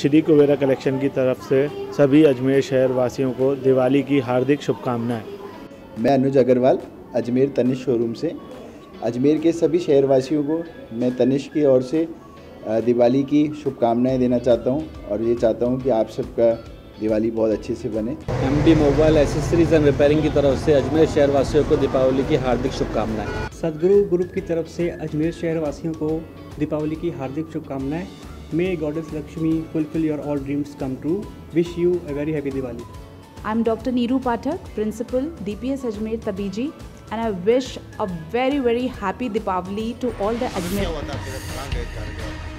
श्री कुबेरा collection की तरफ से सभी अजमेर शहर वासियों को दिवाली की हार्दिक शुभकामनाएं मैं अनुज अग्रवाल अजमेर तनिश शोरूम से अजमेर के सभी शहरवासियों को मैं तनिष की ओर से दिवाली की शुभकामनाएं देना चाहता हूं और ये चाहता हूं कि आप सबका दिवाली बहुत अच्छे से बने M D mobile accessories and repairing की तरफ से अजमेर शहरवासियों को दीपावली की हार्दिक शुभकामनाएं सदगुरु ग्रुप की तरफ से अजमेर शहरवासियों को दीपावली की हार्दिक शुभकामनाएं May Goddess Lakshmi fulfill your all dreams come true. Wish you a very happy Diwali. I'm Dr. Neeru Pathak, Principal, DPS Ajmer Tabiji, and I wish a very, very happy Deepavali to all the Ajmer.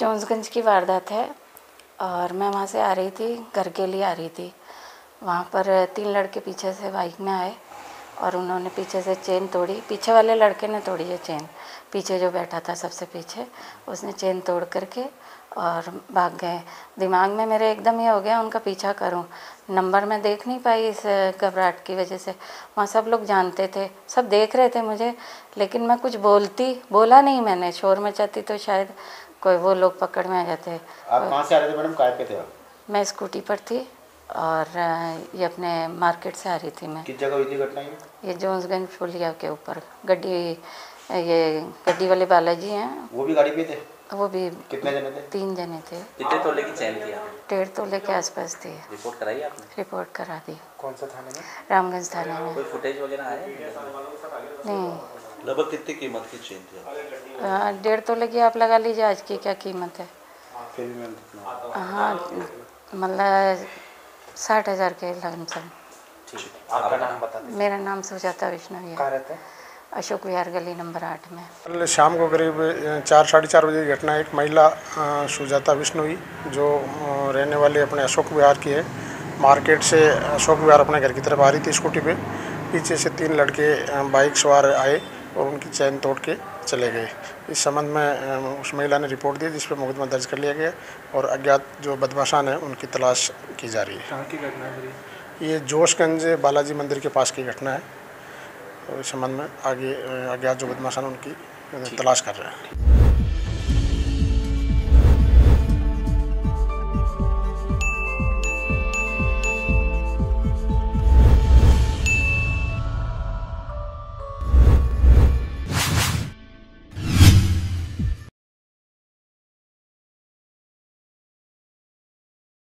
जॉन्सगंज की वारदात है और मैं वहाँ से आ रही थी घर के लिए आ रही थी वहाँ पर तीन लड़के पीछे से बाइक में आए और उन्होंने पीछे से चेन तोड़ी पीछे वाले लड़के ने तोड़ी है चेन पीछे जो बैठा था सबसे पीछे उसने चेन तोड़ करके और भाग गए दिमाग में मेरे एकदम ये हो गया उनका पीछा करूं नंबर मैं देख नहीं पाई इस घबराहट की वजह से वहाँ सब लोग जानते थे सब देख रहे थे मुझे लेकिन मैं कुछ बोलती बोला नहीं मैंने शोर मचाती तो शायद कोई वो लोग पकड़ में आ जाते आप कहाँ से आ रहे थे मैडम कार पे थे आप मैं स्कूटी पर थी और ये अपने मार्केट से आ रही थी मैं किस जगह हुई थी घटना ये ये जोन्सगंज फुलिया के ऊपर गड्डी ये गड्डी वाले बालाजी हैं वो भी गाड़ी पे थे वो भी कितने जने थे तीन जने थे कितने तोले की चैन थी डेढ़ तोले के आसपास थी रिपोर्ट कराई आपने रिपोर्ट करा दी कौन सा थाने में रामगंज थाने में कोई फुटेज वगैरह आया नहीं लगभग कितनी कीमत की चेन थी डेढ़ तो लगी आप लगा लीजिए आज की क्या कीमत है हाँ, हाँ मतलब साठ हज़ार के लगन सर मेरा नाम सुजाता विष्णवी अशोक विहार गली नंबर आठ में कल शाम को करीब चार साढ़े चार बजे की घटना एक महिला सुजाता विष्णुई जो रहने वाले अपने अशोक विहार की है मार्केट से अशोक विहार अपने घर की तरफ आ रही थी स्कूटी पे पीछे से तीन लड़के बाइक सवार आए और उनकी चैन तोड़ के चले गए इस संबंध में उस महिला ने रिपोर्ट दी जिस पर मुकदमा दर्ज कर लिया गया और अज्ञात जो बदमाशान हैं उनकी तलाश की जा रही है की घटना है ये जोशगंज बालाजी मंदिर के पास की घटना है और इस संबंध में आगे अज्ञात जो बदमाशान उनकी तलाश कर रहे हैं